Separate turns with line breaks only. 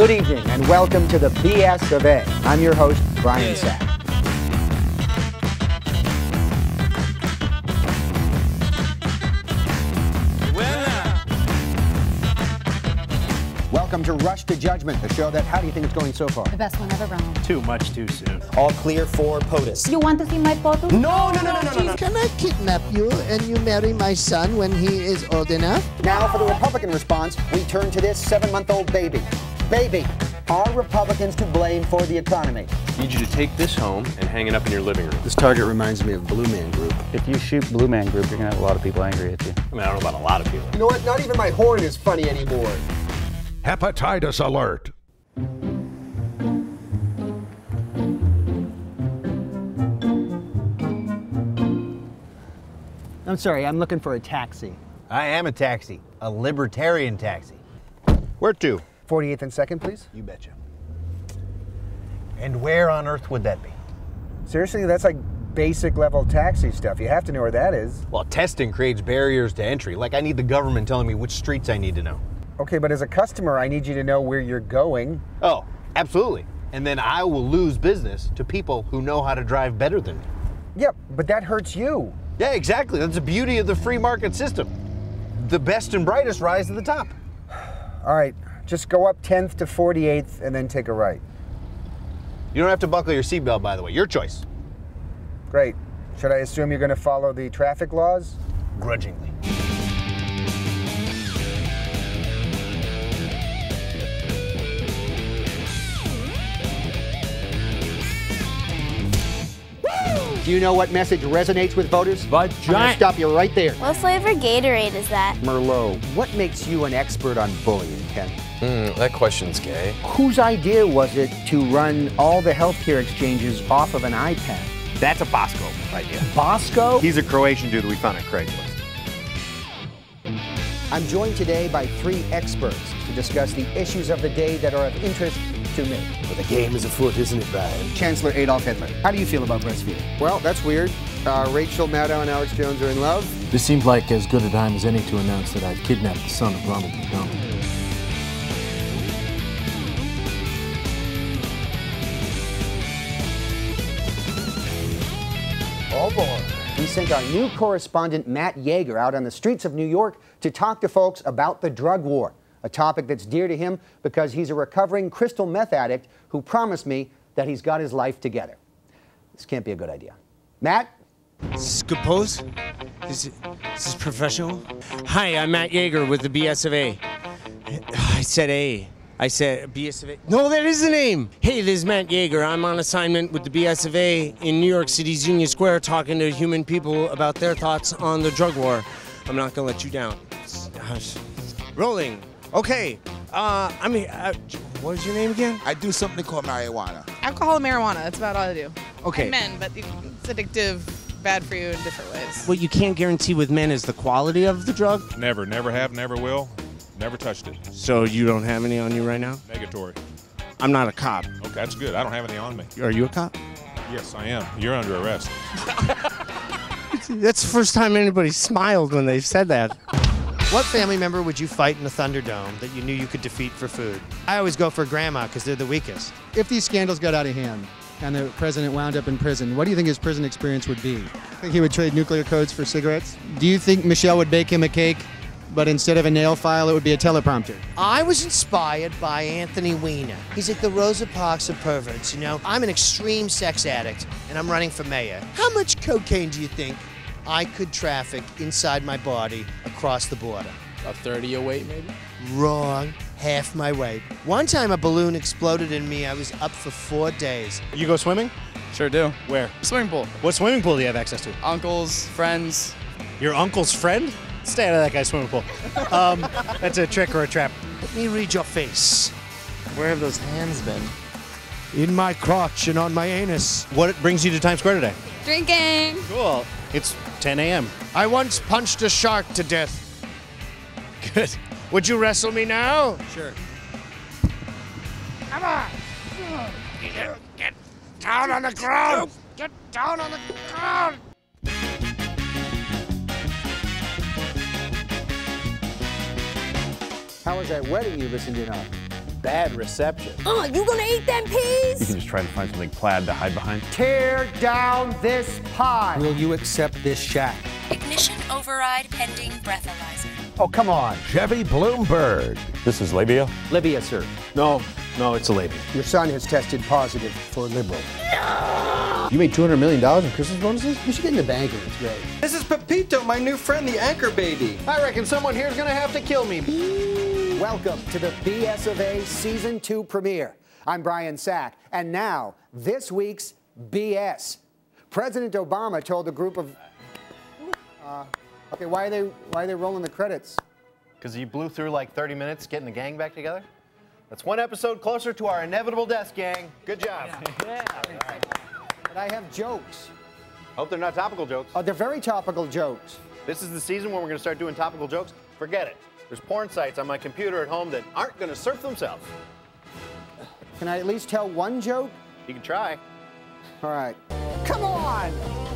Good evening and welcome to the BS of A. I'm your host, Brian Sack. Welcome to Rush to Judgment, the show that, how do you think it's going so far?
The best one ever wrong.
Too much too soon.
All clear for POTUS.
You want to see my photo?
No, no, no, no, no, no, no.
Can I kidnap you and you marry my son when he is old enough?
Now for the Republican response, we turn to this seven-month-old baby. Baby, are Republicans to blame for the economy?
I need you to take this home and hang it up in your living room.
This target reminds me of Blue Man Group.
If you shoot Blue Man Group, you're gonna have a lot of people angry at you.
I mean, I don't know about a lot of people.
You know what? Not even my horn is funny anymore.
Hepatitis alert.
I'm sorry, I'm looking for a taxi.
I am a taxi, a libertarian taxi. Where to?
48th and 2nd, please.
You betcha. And where on earth would that be?
Seriously, that's like basic level taxi stuff. You have to know where that is.
Well, testing creates barriers to entry. Like I need the government telling me which streets I need to know.
Okay, but as a customer, I need you to know where you're going.
Oh, absolutely. And then I will lose business to people who know how to drive better than me.
Yep, but that hurts you.
Yeah, exactly. That's the beauty of the free market system. The best and brightest rise to the top.
All right, just go up 10th to 48th and then take a right.
You don't have to buckle your seatbelt, by the way. Your choice.
Great. Should I assume you're going to follow the traffic laws?
Grudgingly.
Do you know what message resonates with voters? I'm gonna stop you right there.
What flavor Gatorade is that?
Merlot, what makes you an expert on bullying, Ken?
Hmm, that question's gay.
Whose idea was it to run all the healthcare exchanges off of an iPad?
That's a Bosco idea.
Bosco?
He's a Croatian dude we found on Craigslist.
I'm joined today by three experts to discuss the issues of the day that are of interest to me.
Well, the game is afoot, isn't it, Brian?
Chancellor Adolf Hitler, how do you feel about breastfeeding?
Well, that's weird. Uh, Rachel Maddow and Alex Jones are in love.
This seems like as good a time as any to announce that I've kidnapped the son of Ronald McDonald.
We sent our new correspondent Matt Yeager out on the streets of New York to talk to folks about the drug war, a topic that's dear to him because he's a recovering crystal meth addict who promised me that he's got his life together. This can't be a good idea. Matt?
Is this? Is, it, is this professional? Hi, I'm Matt Yeager with the BS of A. I said A. I said BS of A. No, that is the name. Hey, this is Matt Yeager. I'm on assignment with the BS of A in New York City's Union Square talking to human people about their thoughts on the drug war. I'm not going to let you down. Hush. Rolling. Okay. Uh, I mean, uh, what is your name again?
I do something called marijuana.
Alcohol and marijuana, that's about all I do.
Okay.
And men, but it's addictive, bad for you in different ways.
What you can't guarantee with men is the quality of the drug.
Never, never have, never will. Never touched it.
So you don't have any on you right now?
Negatory.
I'm not a cop.
Okay, that's good. I don't have any on me.
Are you a cop?
Yes, I am. You're under arrest.
That's the first time anybody smiled when they said that.
What family member would you fight in the Thunderdome that you knew you could defeat for food? I always go for grandma because they're the weakest.
If these scandals got out of hand and the president wound up in prison, what do you think his prison experience would be? I think he would trade nuclear codes for cigarettes? Do you think Michelle would bake him a cake, but instead of a nail file, it would be a teleprompter?
I was inspired by Anthony Weiner. He's like the Rosa Parks of perverts, you know? I'm an extreme sex addict, and I'm running for mayor. How much cocaine do you think I could traffic inside my body across the border?
A 30 your weight, maybe?
Wrong. Half my weight. One time a balloon exploded in me. I was up for four days.
You go swimming?
Sure do.
Where?
Swimming pool.
What swimming pool do you have access to?
Uncles, friends.
Your uncle's friend? Stay out of that guy's swimming pool. Um, that's a trick or a trap.
Let me read your face.
Where have those hands been?
In my crotch and on my anus.
What brings you to Times Square today?
Drinking.
Cool. It's 10 a.m.
I once punched a shark to death. Good. Would you wrestle me now?
Sure.
Come on. Get, get down on the ground. Get down on the ground.
How was that wedding you listened in on?
bad reception.
Oh, you gonna eat them peas?
You can just try to find something plaid to hide behind.
Tear down this pie.
Will you accept this shack?
Ignition override pending breathalyzer.
Oh, come on.
Chevy Bloomberg.
This is labia.
Libya, sir.
No, no, it's a lady.
Your son has tested positive for liberal.
You made $200 million in Christmas bonuses?
You should get in the bank and it's great.
This is Pepito, my new friend, the anchor baby.
I reckon someone here's gonna have to kill me.
Welcome to the BS of A Season 2 premiere. I'm Brian Sack, and now, this week's BS. President Obama told a group of. Uh, okay, why are, they, why are they rolling the credits?
Because you blew through like 30 minutes getting the gang back together? That's one episode closer to our inevitable death, gang. Good job.
But I have jokes.
Hope they're not topical jokes.
Uh, they're very topical jokes.
This is the season when we're gonna start doing topical jokes. Forget it. There's porn sites on my computer at home that aren't gonna surf themselves.
Can I at least tell one joke?
You can try.
All right. Come on!